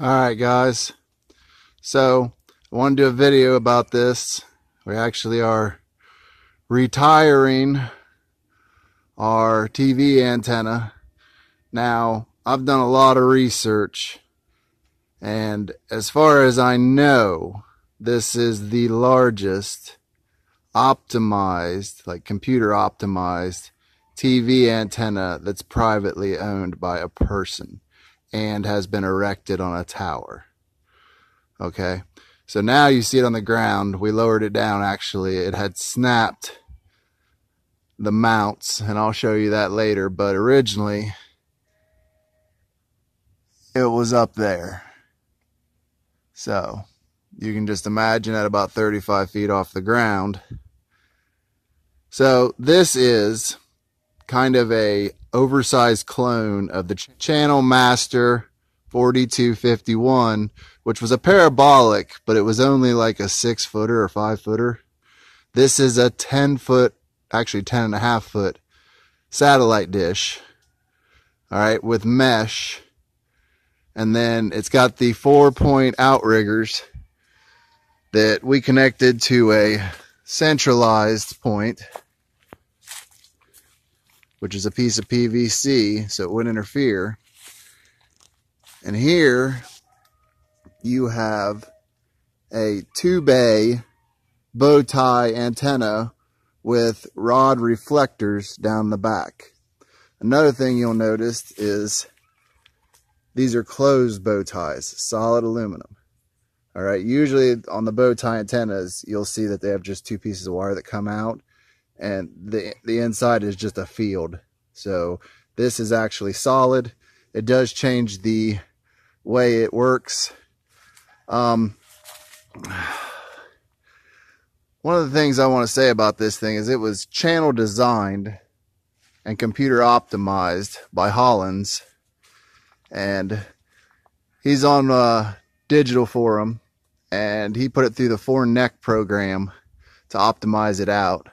Alright guys, so I want to do a video about this. We actually are retiring our TV antenna. Now, I've done a lot of research and as far as I know, this is the largest optimized, like computer optimized TV antenna that's privately owned by a person and has been erected on a tower. Okay. So now you see it on the ground. We lowered it down actually. It had snapped the mounts and I'll show you that later. But originally it was up there. So you can just imagine at about 35 feet off the ground. So this is kind of a oversized clone of the Channel Master 4251, which was a parabolic, but it was only like a six footer or five footer. This is a 10 foot, actually 10 and a half foot satellite dish. All right, with mesh. And then it's got the four point outriggers that we connected to a centralized point which is a piece of PVC so it wouldn't interfere. And here you have a two bay bow tie antenna with rod reflectors down the back. Another thing you'll notice is these are closed bow ties, solid aluminum. All right, usually on the bow tie antennas, you'll see that they have just two pieces of wire that come out and the the inside is just a field. So this is actually solid. It does change the way it works. Um, one of the things I want to say about this thing is it was channel designed and computer optimized by Hollins. And he's on a digital forum and he put it through the four NEC program to optimize it out.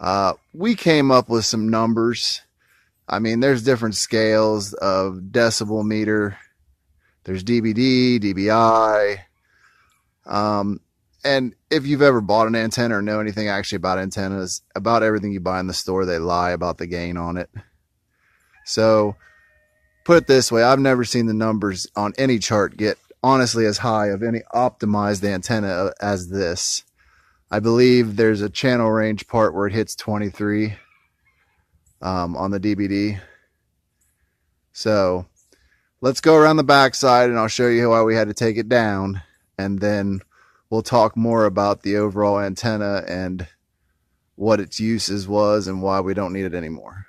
Uh, we came up with some numbers. I mean, there's different scales of decibel meter. There's DBD, DBI. Um, and if you've ever bought an antenna or know anything actually about antennas, about everything you buy in the store, they lie about the gain on it. So put it this way, I've never seen the numbers on any chart get honestly as high of any optimized antenna as this. I believe there's a channel range part where it hits 23 um, on the DBD. So let's go around the backside and I'll show you why we had to take it down. And then we'll talk more about the overall antenna and what its uses was and why we don't need it anymore.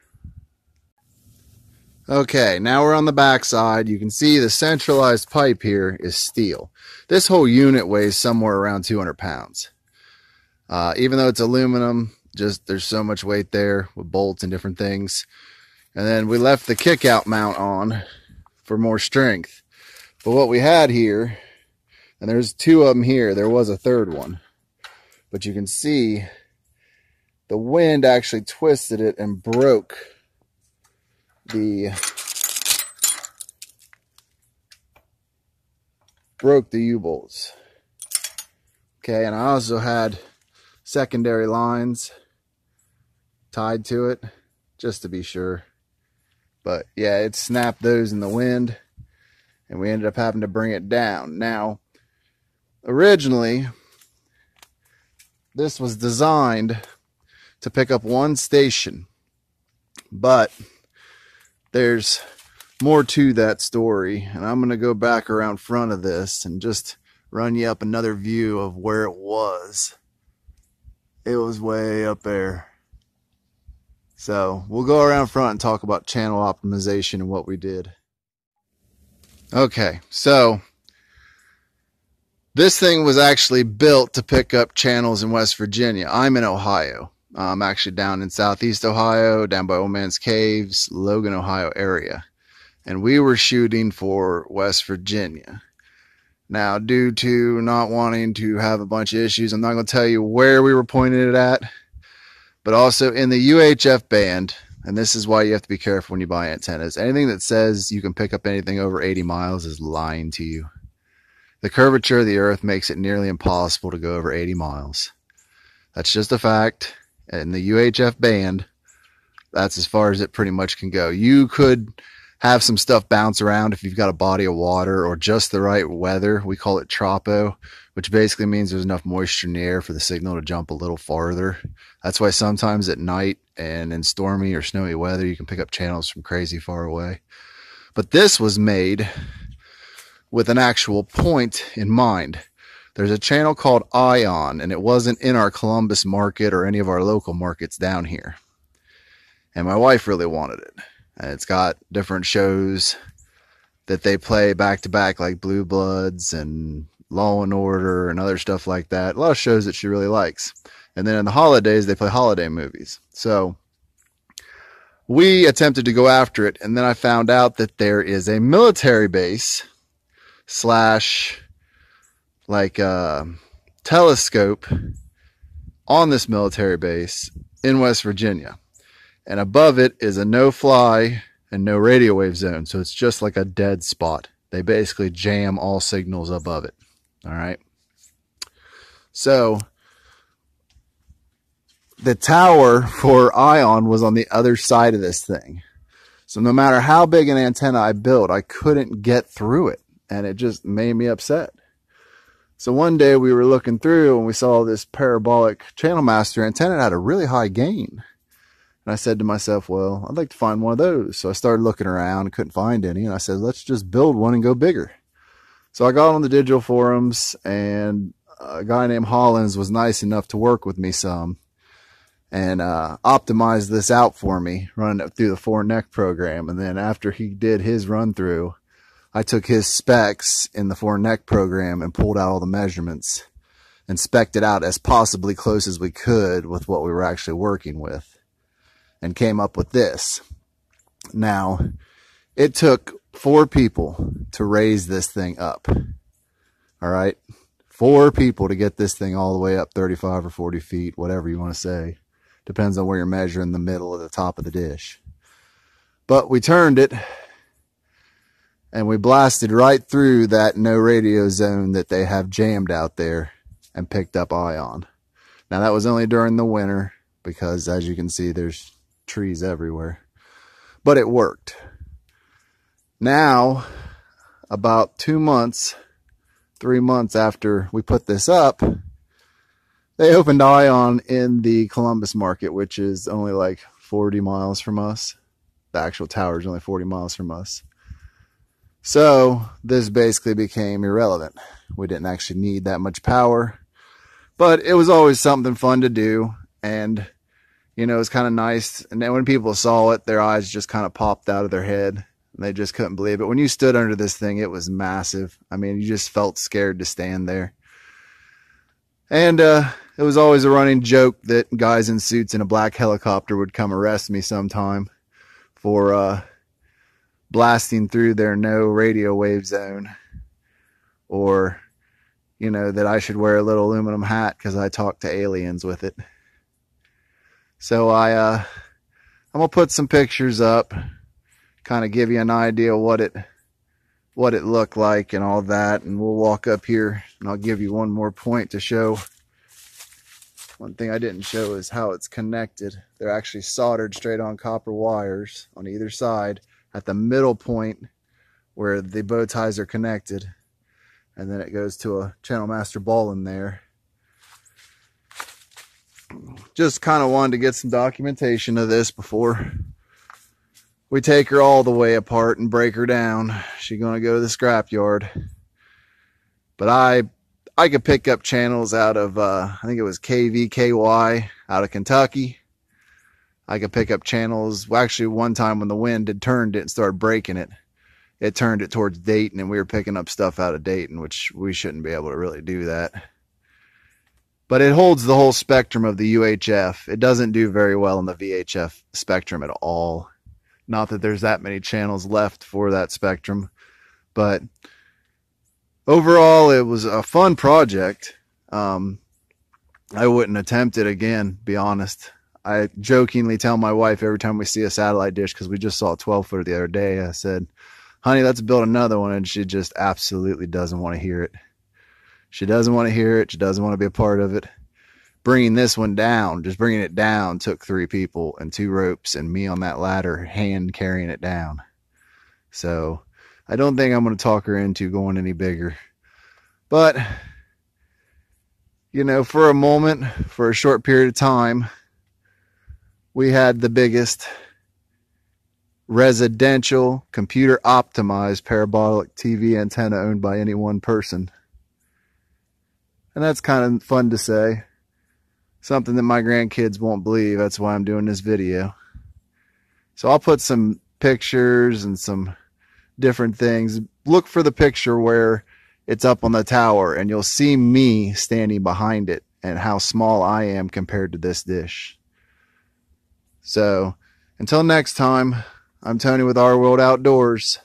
Okay, now we're on the backside. You can see the centralized pipe here is steel. This whole unit weighs somewhere around 200 pounds. Uh, even though it's aluminum, just there's so much weight there with bolts and different things. And then we left the kick out mount on for more strength. But what we had here, and there's two of them here, there was a third one. But you can see the wind actually twisted it and broke the broke the U-bolts. Okay, and I also had secondary lines tied to it just to be sure. But yeah, it snapped those in the wind and we ended up having to bring it down. Now, originally, this was designed to pick up one station, but there's more to that story. And I'm going to go back around front of this and just run you up another view of where it was it was way up there. So we'll go around front and talk about channel optimization and what we did. Okay, so this thing was actually built to pick up channels in West Virginia. I'm in Ohio. I'm actually down in Southeast Ohio, down by Old Man's Caves, Logan, Ohio area. And we were shooting for West Virginia. Now, due to not wanting to have a bunch of issues, I'm not going to tell you where we were pointing it at, but also in the UHF band, and this is why you have to be careful when you buy antennas. Anything that says you can pick up anything over 80 miles is lying to you. The curvature of the earth makes it nearly impossible to go over 80 miles. That's just a fact. In the UHF band, that's as far as it pretty much can go. You could have some stuff bounce around if you've got a body of water or just the right weather. We call it tropo, which basically means there's enough moisture in the air for the signal to jump a little farther. That's why sometimes at night and in stormy or snowy weather, you can pick up channels from crazy far away. But this was made with an actual point in mind. There's a channel called Ion, and it wasn't in our Columbus market or any of our local markets down here. And my wife really wanted it. And it's got different shows that they play back to back, like Blue Bloods and Law and Order and other stuff like that. A lot of shows that she really likes. And then in the holidays, they play holiday movies. So we attempted to go after it. And then I found out that there is a military base slash like a uh, telescope on this military base in West Virginia. And above it is a no fly and no radio wave zone. So it's just like a dead spot. They basically jam all signals above it. All right. So the tower for Ion was on the other side of this thing. So no matter how big an antenna I built, I couldn't get through it and it just made me upset. So one day we were looking through and we saw this parabolic channel master antenna had a really high gain. And I said to myself, well, I'd like to find one of those. So I started looking around, couldn't find any. And I said, let's just build one and go bigger. So I got on the digital forums and a guy named Hollins was nice enough to work with me some and uh, optimize this out for me, running it through the four NEC program. And then after he did his run through, I took his specs in the four NEC program and pulled out all the measurements and spec'd it out as possibly close as we could with what we were actually working with and came up with this. Now, it took four people to raise this thing up. All right. Four people to get this thing all the way up 35 or 40 feet, whatever you want to say. Depends on where you're measuring the middle of the top of the dish. But we turned it and we blasted right through that no radio zone that they have jammed out there and picked up ion. Now that was only during the winter because as you can see there's trees everywhere. But it worked. Now, about two months, three months after we put this up, they opened Ion in the Columbus market, which is only like 40 miles from us. The actual tower is only 40 miles from us. So this basically became irrelevant. We didn't actually need that much power, but it was always something fun to do. And, you know, it was kind of nice. And then when people saw it, their eyes just kind of popped out of their head and they just couldn't believe it. When you stood under this thing, it was massive. I mean, you just felt scared to stand there. And, uh, it was always a running joke that guys in suits in a black helicopter would come arrest me sometime for, uh, blasting through their no radio wave zone or you know that I should wear a little aluminum hat because I talk to aliens with it. So I uh I'm gonna put some pictures up, kind of give you an idea what it what it looked like and all that, and we'll walk up here and I'll give you one more point to show. One thing I didn't show is how it's connected. They're actually soldered straight on copper wires on either side at the middle point where the bow ties are connected. And then it goes to a channel master balun there. Just kind of wanted to get some documentation of this before we take her all the way apart and break her down. She's going to go to the scrap yard. But I I could pick up channels out of, uh, I think it was KVKY out of Kentucky. I could pick up channels. Well, actually, one time when the wind had turned it and started breaking it, it turned it towards Dayton, and we were picking up stuff out of Dayton, which we shouldn't be able to really do that. But it holds the whole spectrum of the UHF. It doesn't do very well in the VHF spectrum at all. Not that there's that many channels left for that spectrum, but overall, it was a fun project. Um, I wouldn't attempt it again, be honest. I jokingly tell my wife every time we see a satellite dish because we just saw a 12 footer the other day. I said, "Honey, let's build another one," and she just absolutely doesn't want to hear it. She doesn't want to hear it. She doesn't want to be a part of it. Bringing this one down, just bringing it down, took three people and two ropes and me on that ladder, hand carrying it down. So I don't think I'm going to talk her into going any bigger. But, you know, for a moment, for a short period of time, we had the biggest residential computer optimized parabolic TV antenna owned by any one person. And that's kind of fun to say. Something that my grandkids won't believe. That's why I'm doing this video. So I'll put some pictures and some different things. Look for the picture where it's up on the tower and you'll see me standing behind it and how small I am compared to this dish. So until next time, I'm Tony with Our World Outdoors.